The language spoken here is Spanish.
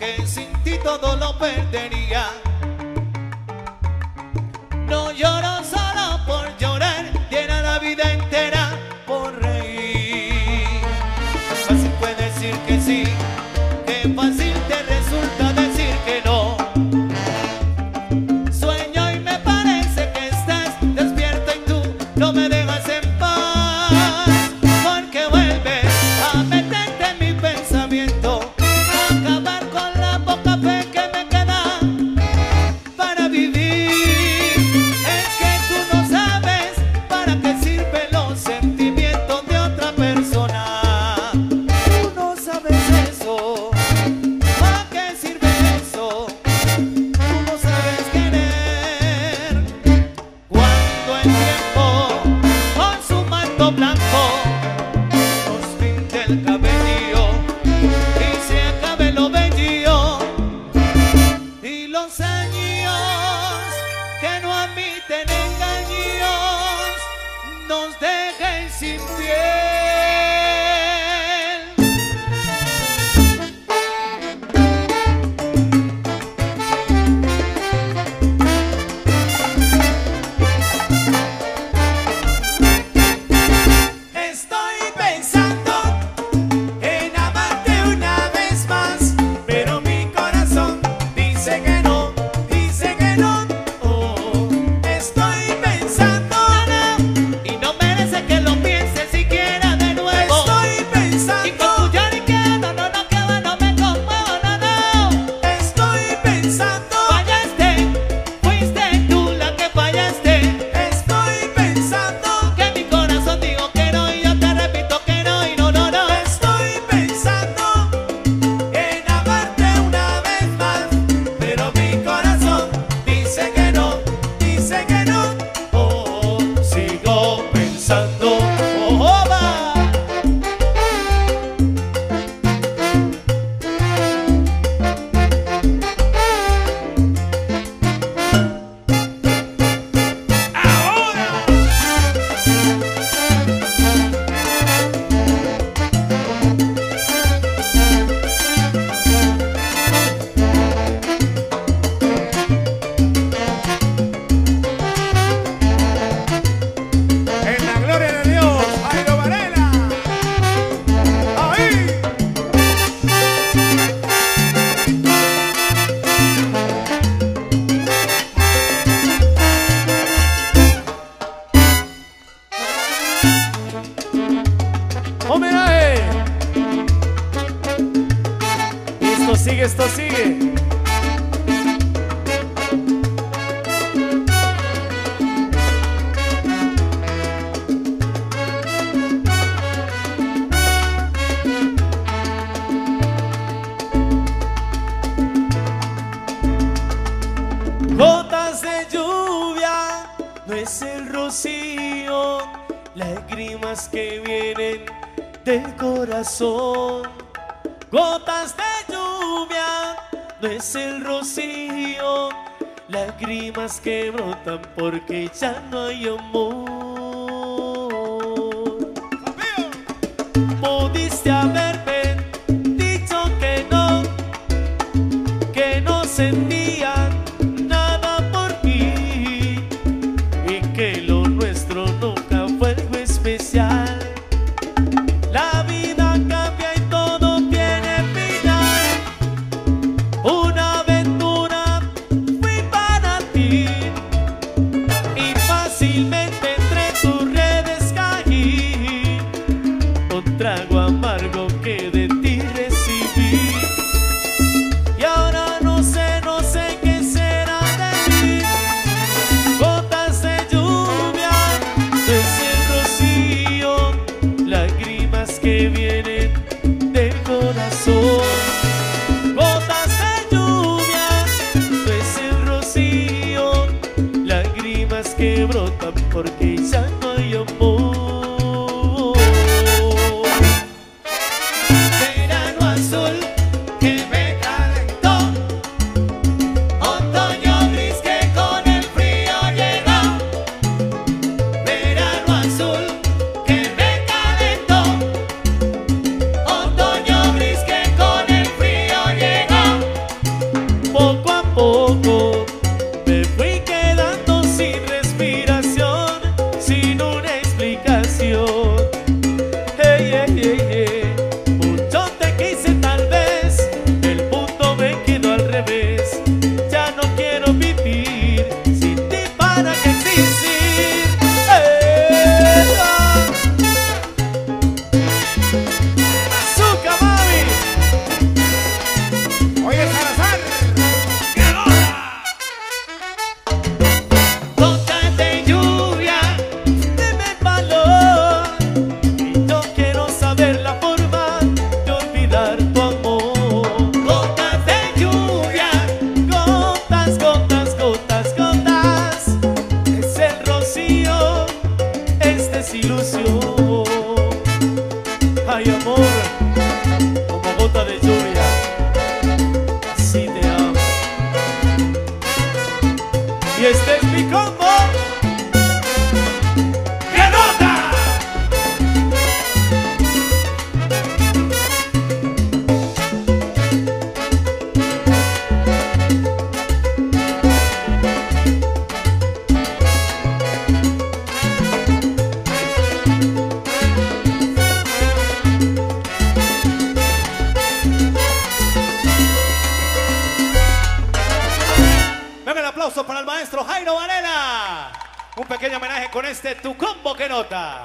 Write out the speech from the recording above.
que sin ti todo lo perdería. No lloro. Homenaje. Esto sigue, esto sigue. Gotas de lluvia, no es el rocío lágrimas que vienen del corazón, gotas de lluvia, no es el rocío, lágrimas que brotan porque ya no hay amor. Pudiste haber una pequeño homenaje con este Tu Combo que nota.